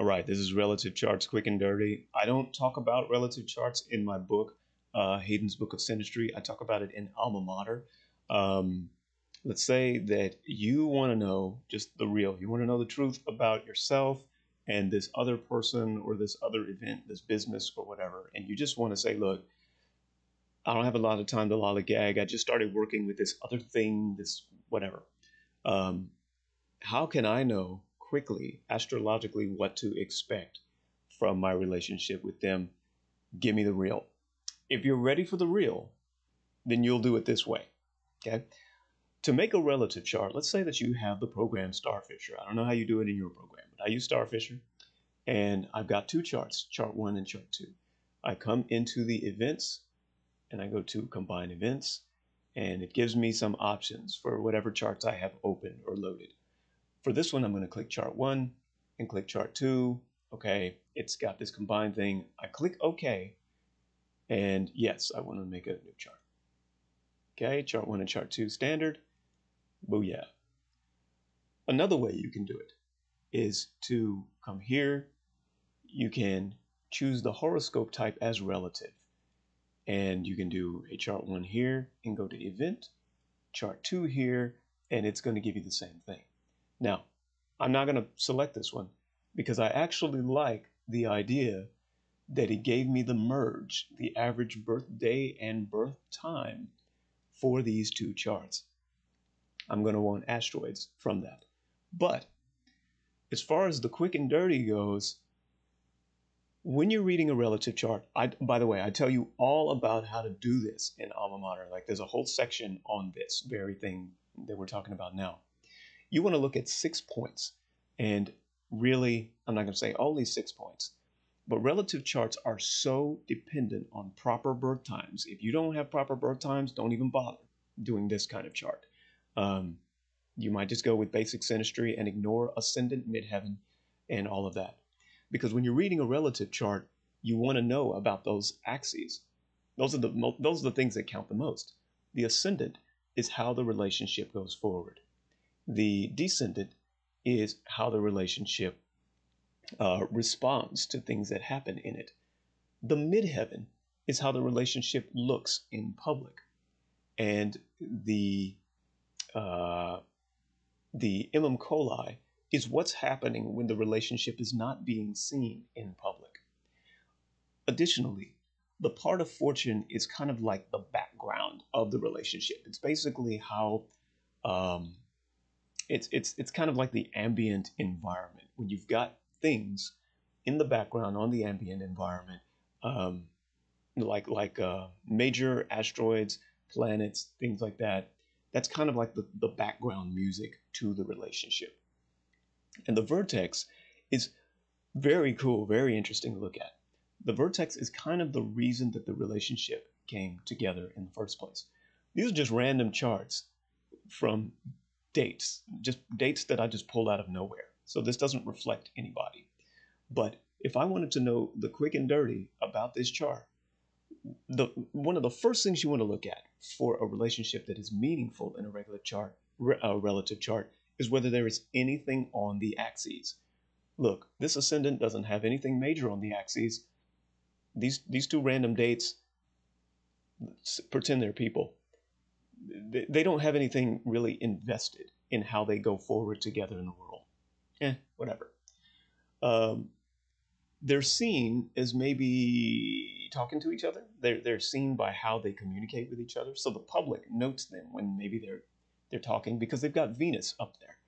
All right, this is relative charts, quick and dirty. I don't talk about relative charts in my book, uh, Hayden's Book of Synastry. I talk about it in Alma Mater. Um, let's say that you want to know just the real, you want to know the truth about yourself and this other person or this other event, this business or whatever, and you just want to say, look, I don't have a lot of time to lollygag. I just started working with this other thing, this whatever. Um, how can I know quickly, astrologically, what to expect from my relationship with them? Give me the real. If you're ready for the real, then you'll do it this way. Okay. To make a relative chart, let's say that you have the program Starfisher. I don't know how you do it in your program, but I use Starfisher and I've got two charts, chart one and chart two. I come into the events and I go to combine events and it gives me some options for whatever charts I have open or loaded. For this one, I'm going to click chart one and click chart two. Okay, it's got this combined thing. I click OK, and yes, I want to make a new chart. Okay, chart one and chart two standard. Booyah. Another way you can do it is to come here. You can choose the horoscope type as relative. And you can do a chart one here and go to event, chart two here, and it's going to give you the same thing. Now, I'm not going to select this one because I actually like the idea that it gave me the merge, the average birthday and birth time for these two charts. I'm going to want asteroids from that. But as far as the quick and dirty goes, when you're reading a relative chart, I, by the way, I tell you all about how to do this in Alma Mater. Like there's a whole section on this very thing that we're talking about now. You want to look at six points. And really, I'm not going to say only six points, but relative charts are so dependent on proper birth times. If you don't have proper birth times, don't even bother doing this kind of chart. Um, you might just go with basic synastry and ignore ascendant, midheaven, and all of that. Because when you're reading a relative chart, you want to know about those axes. Those are the those are the things that count the most. The ascendant is how the relationship goes forward. The descendant is how the relationship uh, responds to things that happen in it. The midheaven is how the relationship looks in public, and the uh, the imum coli is what's happening when the relationship is not being seen in public. Additionally, the part of fortune is kind of like the background of the relationship. It's basically how um, it's it's it's kind of like the ambient environment when you've got things in the background on the ambient environment, um, like like uh, major asteroids, planets, things like that. That's kind of like the, the background music to the relationship. And the vertex is very cool, very interesting to look at. The vertex is kind of the reason that the relationship came together in the first place. These are just random charts from dates, just dates that I just pulled out of nowhere. So this doesn't reflect anybody. But if I wanted to know the quick and dirty about this chart, the one of the first things you want to look at for a relationship that is meaningful in a regular chart, a relative chart, is whether there is anything on the axes. Look, this ascendant doesn't have anything major on the axes. These these two random dates pretend they're people. They, don't have anything really invested in how they go forward together in the world. Eh, whatever. Um, they're seen as maybe talking to each other. They're they're seen by how they communicate with each other. So the public notes them when maybe they're they're talking because they've got Venus up there.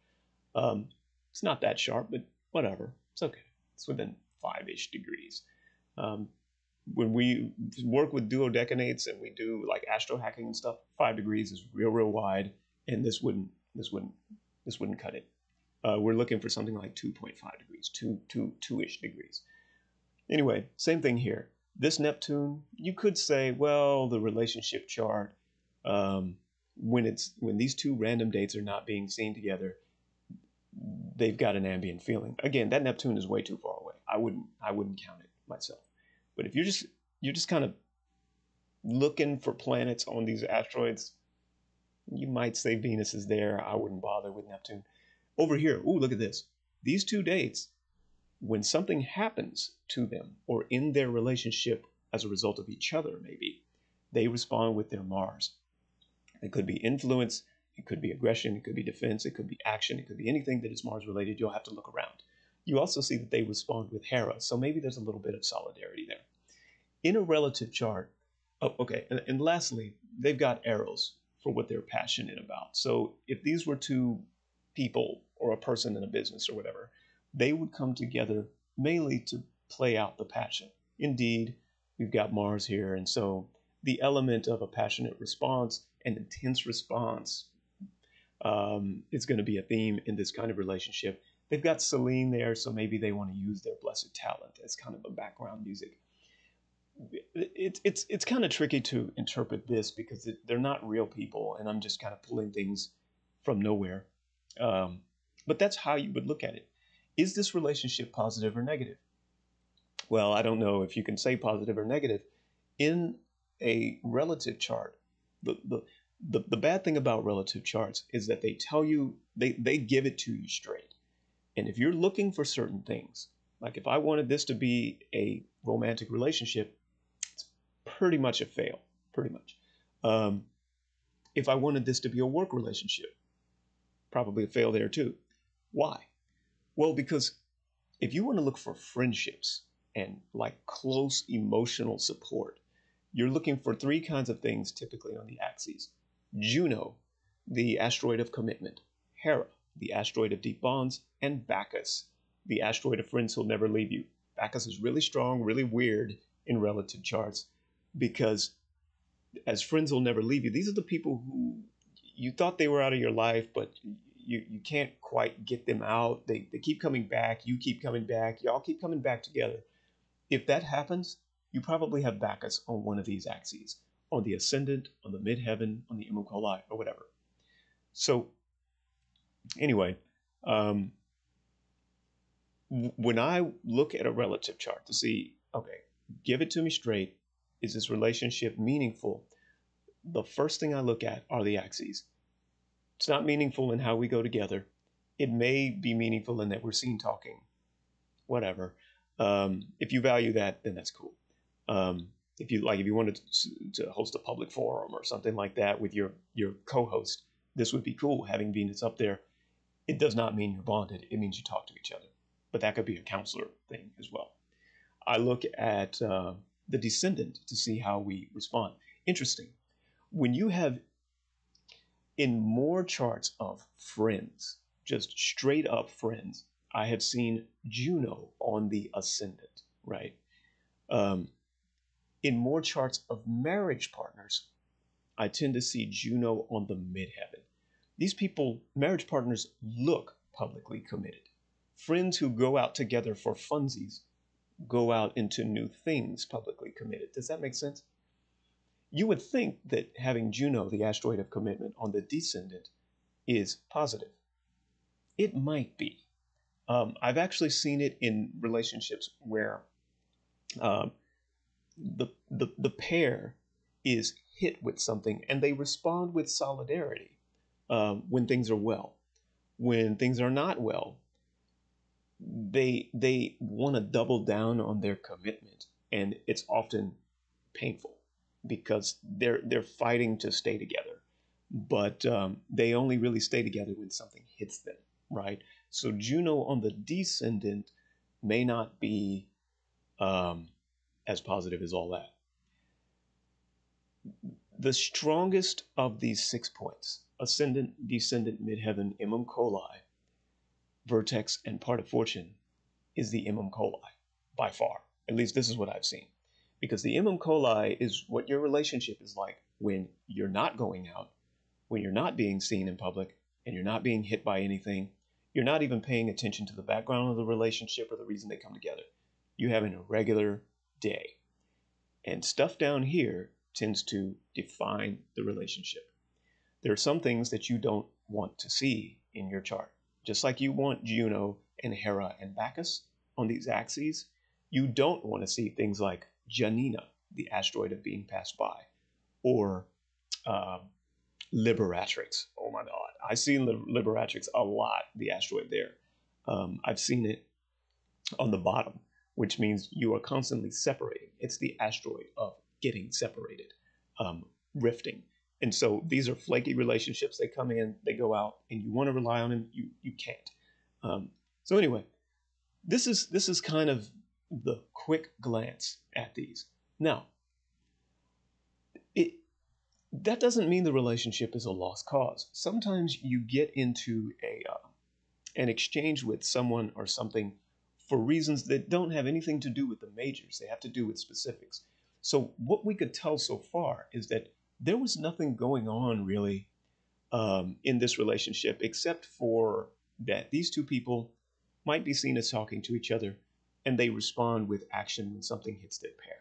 Um, it's not that sharp, but whatever. It's okay. It's within five ish degrees. Um, when we work with duodecanates and we do like astro hacking and stuff, five degrees is real, real wide, and this wouldn't, this wouldn't, this wouldn't cut it. Uh, we're looking for something like 2.5 degrees, two, two, two-ish degrees. Anyway, same thing here. This Neptune, you could say, well, the relationship chart, um, when it's when these two random dates are not being seen together, they've got an ambient feeling. Again, that Neptune is way too far away. I wouldn't I wouldn't count it myself. But if you're just you're just kind of looking for planets on these asteroids, you might say Venus is there. I wouldn't bother with Neptune. Over here, ooh, look at this. These two dates, when something happens to them or in their relationship as a result of each other, maybe, they respond with their Mars. It could be influence, it could be aggression, it could be defense, it could be action, it could be anything that is Mars related. You'll have to look around. You also see that they respond with Hera, so maybe there's a little bit of solidarity there. In a relative chart, oh, okay, and, and lastly, they've got Eros for what they're passionate about. So if these were two people or a person in a business or whatever, they would come together mainly to play out the passion. Indeed, we've got Mars here, and so the element of a passionate response and intense response um, is going to be a theme in this kind of relationship. They've got Selene there, so maybe they want to use their blessed talent as kind of a background music. It's it's it's kind of tricky to interpret this because it, they're not real people, and I'm just kind of pulling things from nowhere. Um, but that's how you would look at it. Is this relationship positive or negative? Well, I don't know if you can say positive or negative. In a relative chart, the, the, the, the bad thing about relative charts is that they tell you, they, they give it to you straight. And if you're looking for certain things, like if I wanted this to be a romantic relationship, it's pretty much a fail, pretty much. Um, if I wanted this to be a work relationship, probably a fail there too. Why? Well, because if you want to look for friendships and like close emotional support, you're looking for three kinds of things typically on the axes Juno, the asteroid of commitment, Hera, the asteroid of deep bonds, and Bacchus, the asteroid of friends who'll never leave you. Bacchus is really strong, really weird in relative charts because as friends will never leave you, these are the people who you thought they were out of your life, but you, you can't quite get them out. They, they keep coming back. You keep coming back. Y'all keep coming back together. If that happens, you probably have Bacchus on one of these axes on the ascendant, on the midheaven, on the imum or whatever. So, anyway, um, when I look at a relative chart to see, okay, give it to me straight, is this relationship meaningful? The first thing I look at are the axes. It's not meaningful in how we go together. It may be meaningful in that we're seen talking, whatever. Um, if you value that, then that's cool. Um, if you like if you wanted to, to host a public forum or something like that with your your co-host this would be cool having venus up there it does not mean you're bonded. It means you talk to each other. But that could be a counselor thing as well. I look at uh, the descendant to see how we respond. Interesting. When you have in more charts of friends just straight up friends i have seen juno on the ascendant right? Um, in more charts of marriage partners, I tend to see Juno on the midheaven. These people, marriage partners, look publicly committed. Friends who go out together for funsies go out into new things publicly committed. Does that make sense? You would think that having Juno, the asteroid of commitment, on the descendant is positive. It might be. Um, I've actually seen it in relationships where um, the, the, the pair is hit with something and they respond with solidarity um, when things are well. When things are not well, they they want to double down on their commitment, and it's often painful because they're they're fighting to stay together, but um, they only really stay together when something hits them, right? So Juno on the descendant may not be um, as positive as all that. The strongest of these six points ascendant, descendant, midheaven, imum coli, vertex, and part of fortune is the imum coli by far. At least this is what I've seen. Because the imum coli is what your relationship is like when you're not going out, when you're not being seen in public, and you're not being hit by anything. You're not even paying attention to the background of the relationship or the reason they come together. You have a regular day. And stuff down here tends to define the relationship. There are some things that you don't want to see in your chart. Just like you want Juno and Hera and Bacchus on these axes, you don't want to see things like Janina, the asteroid of being passed by, or uh, Liberatrix. Oh my God, I've seen Liberatrix a lot, the asteroid there. Um, I've seen it on the bottom, which means you are constantly separating. It's the asteroid of getting separated, um, rifting. And so these are flaky relationships. They come in, they go out, and you want to rely on them, you you can't. Um, so anyway, this is this is kind of the quick glance at these. Now, it that doesn't mean the relationship is a lost cause. Sometimes you get into a uh, an exchange with someone or something for reasons that don't have anything to do with the majors. They have to do with specifics. So what we could tell so far is that there was nothing going on really um, in this relationship except for that these two people might be seen as talking to each other and they respond with action when something hits their pair.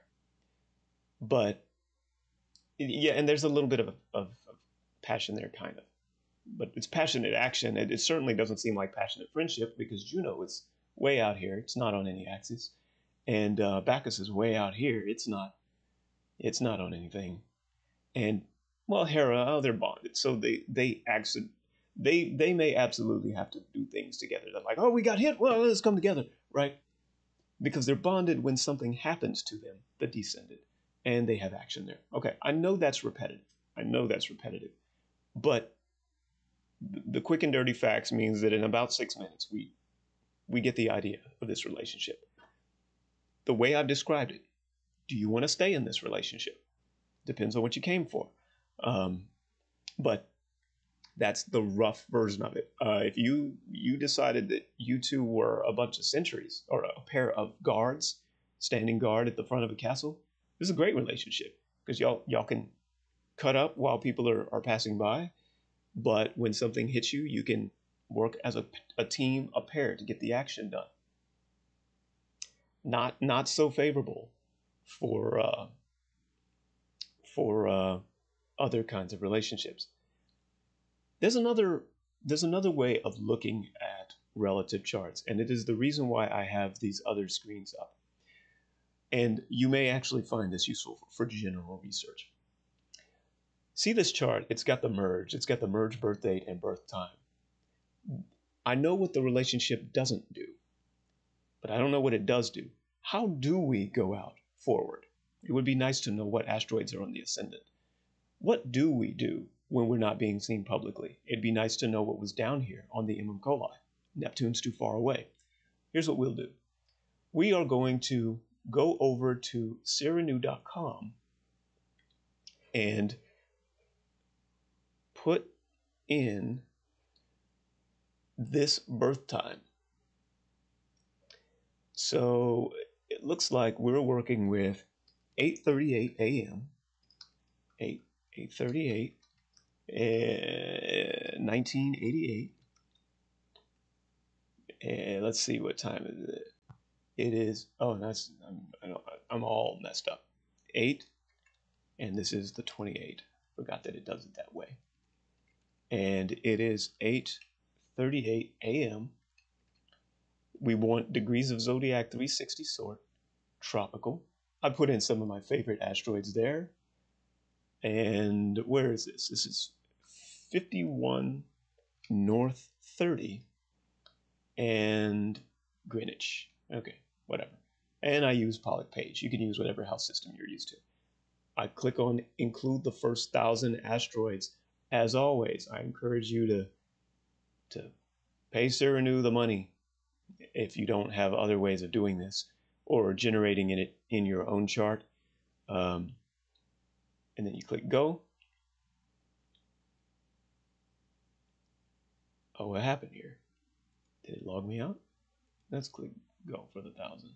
But yeah, and there's a little bit of, of, of passion there, kind of. But it's passionate action. It, it certainly doesn't seem like passionate friendship because Juno is way out here. It's not on any axis, and uh, Bacchus is way out here. It's not. It's not on anything and well, Hera, oh, they're bonded, so they they actually they they may absolutely have to do things together. They're like, oh, we got hit. Well, let's come together, right? Because they're bonded when something happens to them, the descended, and they have action there. Okay, I know that's repetitive. I know that's repetitive, but the quick and dirty facts means that in about six minutes we we get the idea of this relationship. The way I've described it, do you want to stay in this relationship? Depends on what you came for. Um, but that's the rough version of it. Uh, if you you decided that you two were a bunch of sentries or a pair of guards standing guard at the front of a castle, this is a great relationship because y'all y'all can cut up while people are, are passing by. But when something hits you, you can work as a, a team, a pair to get the action done. Not not so favorable for uh, for uh, other kinds of relationships. There's another there's another way of looking at relative charts, and it is the reason why I have these other screens up. And you may actually find this useful for general research. See this chart? It's got the merge. It's got the merge birth date and birth time. I know what the relationship doesn't do, but I don't know what it does do. How do we go out forward? It would be nice to know what asteroids are on the ascendant. What do we do when we're not being seen publicly? It'd be nice to know what was down here on the Imum Coli. Neptune's too far away. Here's what we'll do. We are going to go over to Serennu.com and put in this birth time. So it looks like we're working with 8:38 a.m. 8 8:38 uh, 1988 and let's see what time is it it is oh that's I'm, I'm all messed up 8 and this is the 28 forgot that it does it that way and it is 8:38 a.m. we want degrees of zodiac 360 sort tropical I put in some of my favorite asteroids there. And where is this? This is 51 North 30 and Greenwich. Okay, whatever. And I use Polich Page. You can use whatever house system you're used to. I click on include the first thousand asteroids. As always, I encourage you to to pay Serennu the money if you don't have other ways of doing this or generating it in your own chart. Um, and then you click go. Oh, what happened here? Did it log me out? Let's click go for the thousand.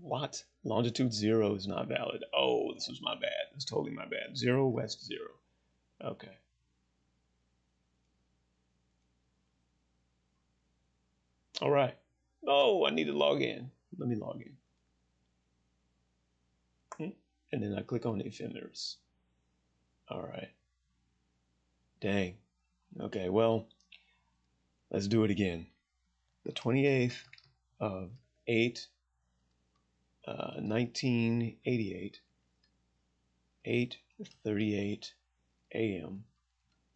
What? Longitude zero is not valid. Oh, this was my bad. It's totally my bad. Zero west zero. Okay. All right. Oh, I need to log in. Let me log in. Hmm. And then I click on ephemeris. All right. Dang. Okay, well, let's do it again. The 28th of 8, uh, 1988, 8.38 a.m.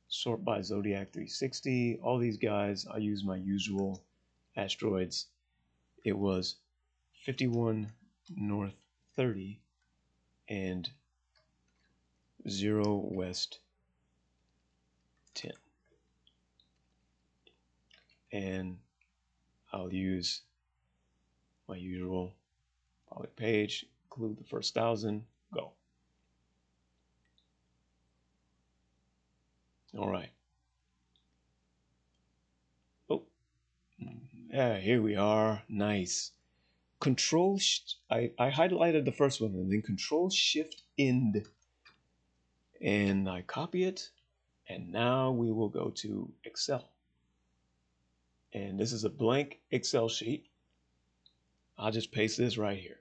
Sort by Zodiac 360. All these guys, I use my usual asteroids, it was 51 north 30 and 0 west 10. And I'll use my usual Polich Page, include the first thousand, go. All right. Yeah, here we are. Nice. Control, I, I highlighted the first one and then Control Shift End. And I copy it. And now we will go to Excel. And this is a blank Excel sheet. I'll just paste this right here.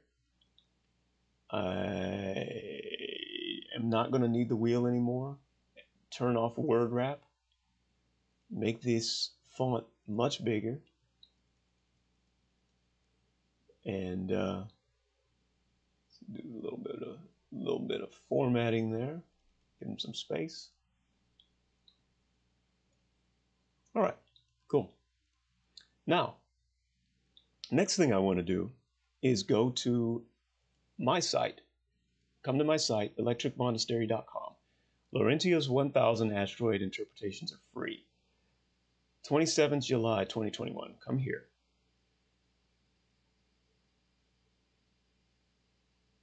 I am not going to need the wheel anymore. Turn off word wrap. Make this font much bigger. And uh, do a little bit of a little bit of formatting there. Give them some space. All right, cool. Now, next thing I want to do is go to my site. Come to my site, electricmonastery.com. Laurentius 1000 asteroid interpretations are free. 27th July 2021. Come here.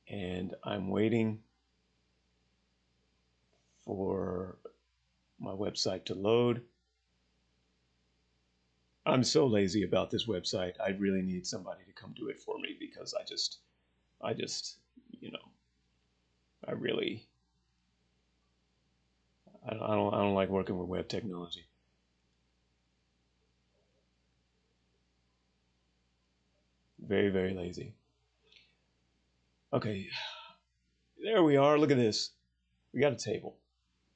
And I'm waiting for my website to load. I'm so lazy about this website. I really need somebody to come do it for me because I just, I just, you know, I really, I don't, I don't, like working with web technology. Very, very lazy. Okay, there we are. Look at this. We got a table.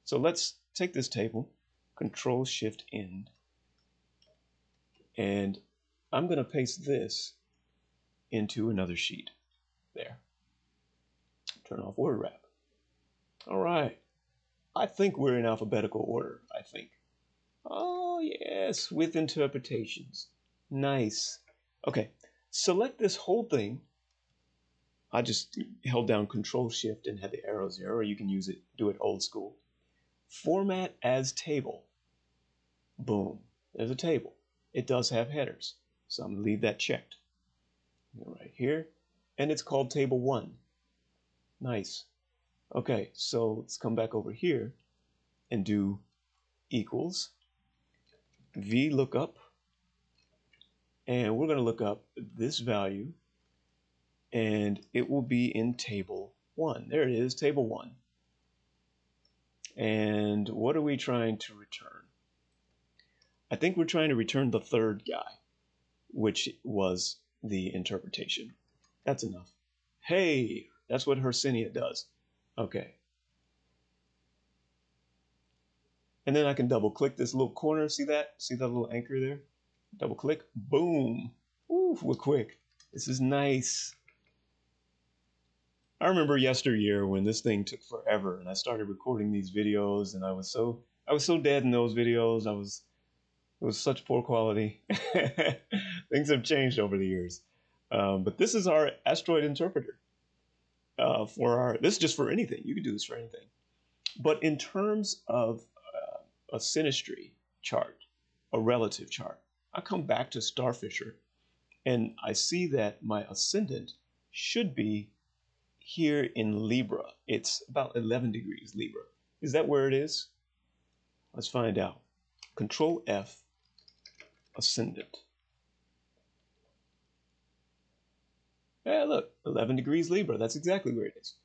So let's take this table, Control Shift End and I'm going to paste this into another sheet. There. Turn off word wrap. All right. I think we're in alphabetical order, I think. Oh, yes, with interpretations. Nice. Okay, select this whole thing. I just held down Control Shift and had the arrows there, or you can use it, do it old school. Format as table. Boom. There's a table it does have headers. So I'm going to leave that checked. Right here. And it's called table one. Nice. Okay, so let's come back over here and do equals VLOOKUP. And we're going to look up this value and it will be in table one. There it is, table one. And what are we trying to return? I think we're trying to return the third guy, which was the interpretation. That's enough. Hey, that's what Hercynia does. Okay. And then I can double click this little corner. See that? See that little anchor there? Double click. Boom. Ooh, we're quick. This is nice. I remember yesteryear when this thing took forever and I started recording these videos and I was so I was so dead in those videos. I was it was such poor quality. Things have changed over the years. Um, but this is our asteroid interpreter. Uh, for our this is just for anything. You can do this for anything. But in terms of uh, a synastry chart, a relative chart, I come back to Starfisher, and I see that my ascendant should be here in Libra. It's about 11 degrees Libra. Is that where it is? Let's find out. Control F ascendant. Yeah, look, 11 degrees Libra. That's exactly where it is.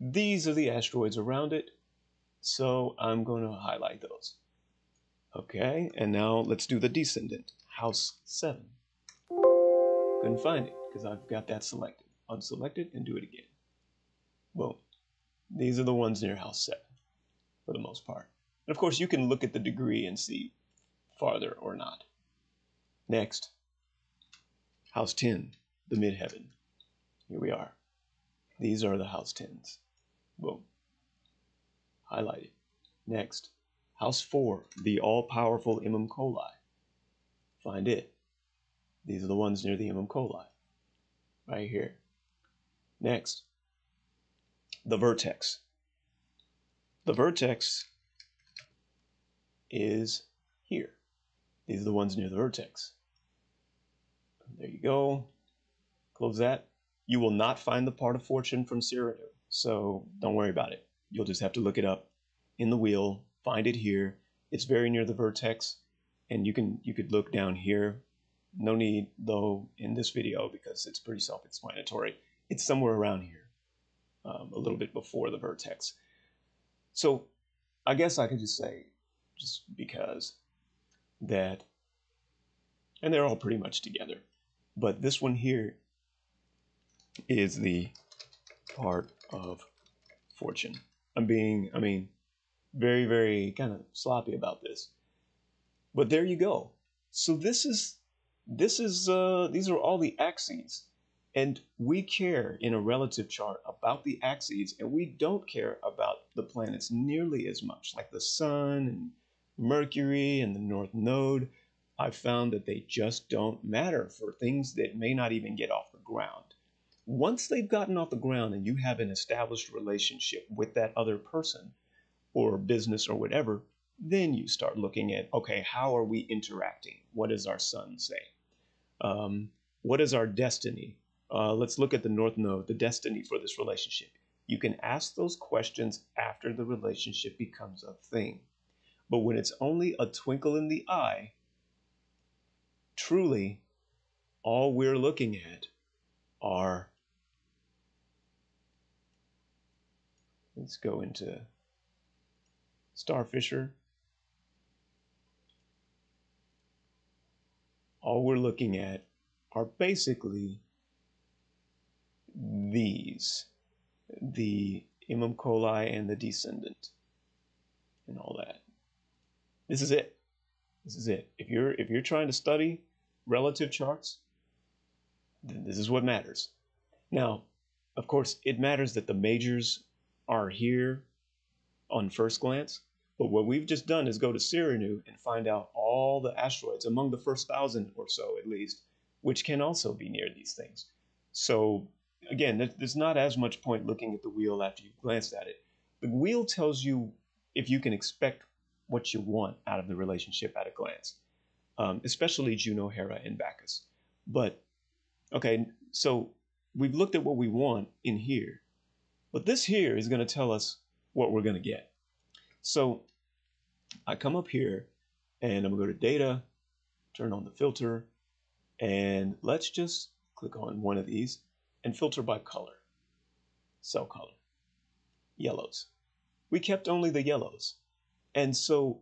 These are the asteroids around it, so I'm going to highlight those. Okay, and now let's do the descendant, house 7. Couldn't find it because I've got that selected. Unselect it and do it again. Boom. These are the ones near house 7 for the most part. And of course, you can look at the degree and see farther or not. Next, house 10, the midheaven. Here we are. These are the house 10s. Boom. Highlighted. Next, house 4, the all-powerful Imum Coli. Find it. These are the ones near the imum coli, right here. Next, the vertex. The vertex is here. These are the ones near the vertex. There you go. Close that. You will not find the part of fortune from Serennu, so don't worry about it. You'll just have to look it up in the wheel, find it here. It's very near the vertex, and you can you could look down here. No need though in this video because it's pretty self-explanatory. It's somewhere around here, um, a little bit before the vertex. So I guess I could just say, just because that, and they're all pretty much together. But this one here is the part of fortune. I'm being, I mean, very, very kind of sloppy about this. But there you go. So this is, this is, uh, these are all the axes. And we care in a relative chart about the axes, and we don't care about the planets nearly as much, like the sun and Mercury and the North Node. I've found that they just don't matter for things that may not even get off the ground. Once they've gotten off the ground and you have an established relationship with that other person or business or whatever, then you start looking at okay, how are we interacting? What does our sun say? Um, what is our destiny? Uh, let's look at the North Node, the destiny for this relationship. You can ask those questions after the relationship becomes a thing. But when it's only a twinkle in the eye, truly all we're looking at are. Let's go into Starfisher. All we're looking at are basically these the imum coli and the descendant and all that. This is it. This is it. If you're if you're trying to study relative charts, then this is what matters. Now, of course, it matters that the majors are here on first glance, but what we've just done is go to Serennu and find out all the asteroids among the first thousand or so at least, which can also be near these things. So again, there's not as much point looking at the wheel after you've glanced at it. The wheel tells you if you can expect what you want out of the relationship at a glance, um, especially Juno, Hera, and Bacchus. But okay, so we've looked at what we want in here, but this here is going to tell us what we're going to get. So I come up here and I'm going to go to data, turn on the filter, and let's just click on one of these and filter by color, cell color, yellows. We kept only the yellows. And so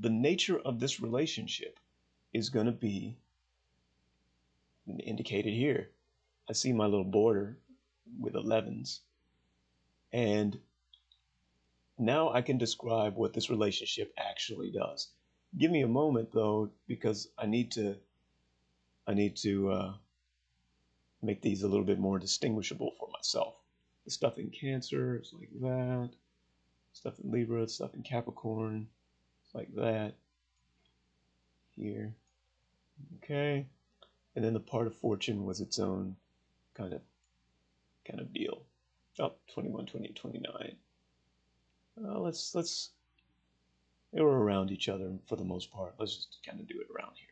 the nature of this relationship is going to be indicated here. I see my little border with 11s. And now I can describe what this relationship actually does. Give me a moment though, because I need to, I need to uh, make these a little bit more distinguishable for myself. The stuff in Cancer is like that. Stuff in Libra, stuff in Capricorn, it's like that. Here. Okay. And then the part of fortune was its own kind of kind of deal. Oh, 21, 20, 29. Uh, let's let's they were around each other for the most part. Let's just kind of do it around here.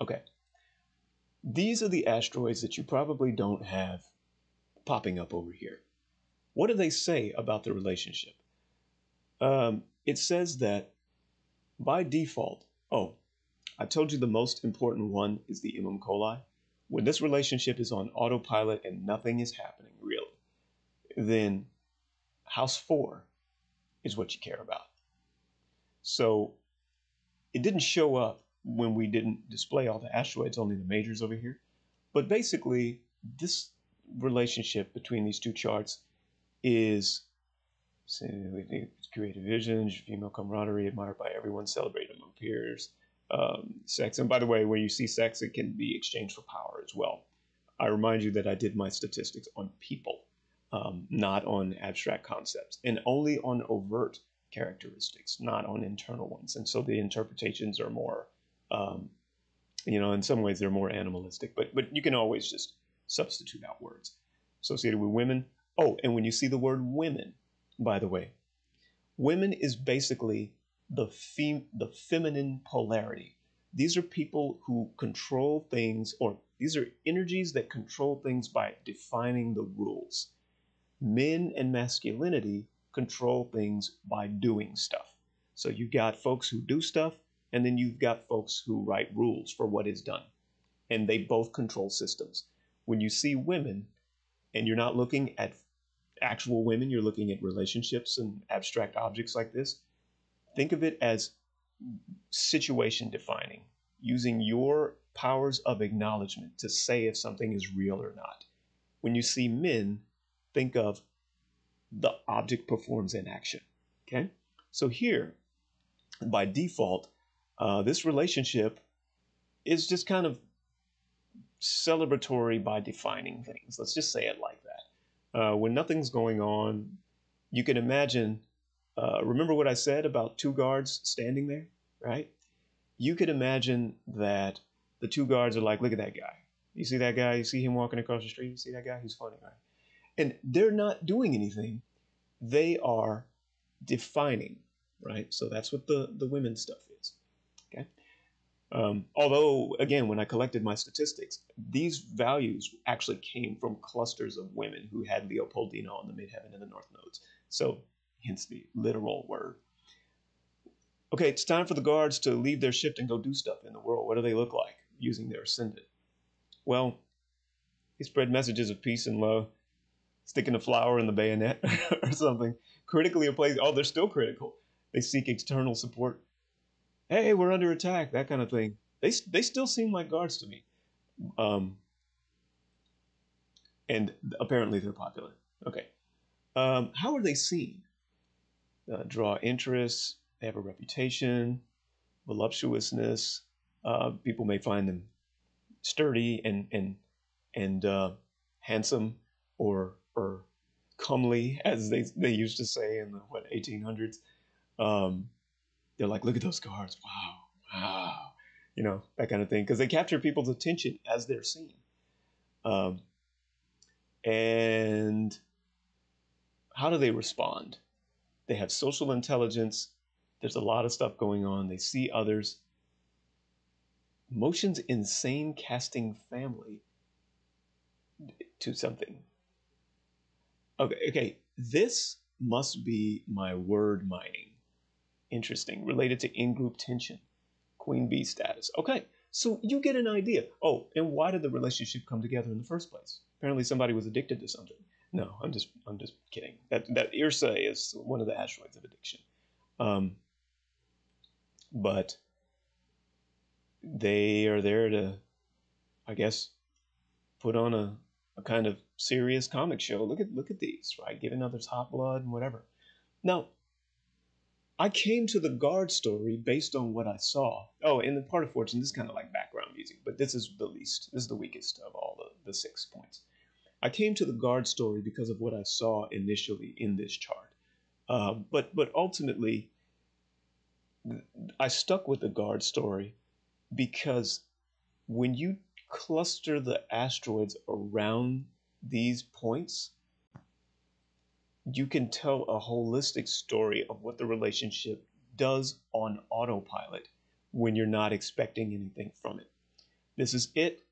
Okay. These are the asteroids that you probably don't have popping up over here. What do they say about the relationship? Um, it says that by default, oh, I told you the most important one is the imum coli. When this relationship is on autopilot and nothing is happening really, then house four is what you care about. So it didn't show up when we didn't display all the asteroids, only the majors over here. But basically, this relationship between these two charts is creative visions, female camaraderie, admired by everyone, celebrated among peers, um, sex. And by the way, when you see sex, it can be exchanged for power as well. I remind you that I did my statistics on people, um, not on abstract concepts. And only on overt characteristics, not on internal ones. And so the interpretations are more, um, you know, in some ways they're more animalistic. But but you can always just substitute out words associated with women. Oh, and when you see the word women, by the way, women is basically the fem- the feminine polarity. These are people who control things, or these are energies that control things by defining the rules. Men and masculinity control things by doing stuff. So you've got folks who do stuff, and then you've got folks who write rules for what is done. And they both control systems. When you see women, and you're not looking at actual women, you're looking at relationships and abstract objects like this, think of it as situation defining, using your powers of acknowledgement to say if something is real or not. When you see men, think of the object performs an action. Okay? So here, by default, uh, this relationship is just kind of celebratory by defining things. Let's just say it like that. Uh, when nothing's going on, you can imagine. Uh, remember what I said about two guards standing there, right? You could imagine that the two guards are like, look at that guy. You see that guy? You see him walking across the street? You see that guy? He's funny, right? And they're not doing anything. They are defining, right? So that's what the, the women stuff is. Um, although, again, when I collected my statistics, these values actually came from clusters of women who had Leopoldina on the midheaven and the north nodes. So, hence the literal word. Okay, it's time for the guards to leave their shift and go do stuff in the world. What do they look like using their ascendant? Well, they spread messages of peace and love sticking a flower in the bayonet or something. Critically appraised. Oh, they're still critical. They seek external support. Hey, we're under attack. That kind of thing. They they still seem like guards to me. Um, and apparently they're popular. Okay. Um, how are they seen? Uh, draw interest. They have a reputation, voluptuousness. Uh, people may find them sturdy and and and uh, handsome or or comely, as they they used to say in the what 1800s. Um, they're like, look at those guards, wow, wow, you know that kind of thing, because they capture people's attention as they're seen. Um, and how do they respond? They have social intelligence. There's a lot of stuff going on. They see others. Motion's insane casting family to something Okay, okay. This must be my word mining. Interesting. Related to in-group tension. Queen bee status. Okay, so you get an idea. Oh, and why did the relationship come together in the first place? Apparently somebody was addicted to something. No, I'm just I'm just kidding. That that Irsa is one of the asteroids of addiction. Um, but they are there to, I guess, put on a a kind of serious comic show. Look at look at these, right? Giving others hot blood and whatever. Now, I came to the guard story based on what I saw. Oh, in the part of fortune, this is kind of like background music, but this is the least, this is the weakest of all the, the six points. I came to the guard story because of what I saw initially in this chart. Uh, but but ultimately, I stuck with the guard story because when you cluster the asteroids around these points, you can tell a holistic story of what the relationship does on autopilot when you're not expecting anything from it. This is it.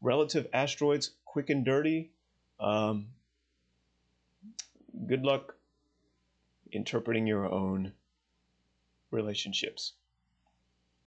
Relative asteroids, quick and dirty. Um, good luck interpreting your own relationships.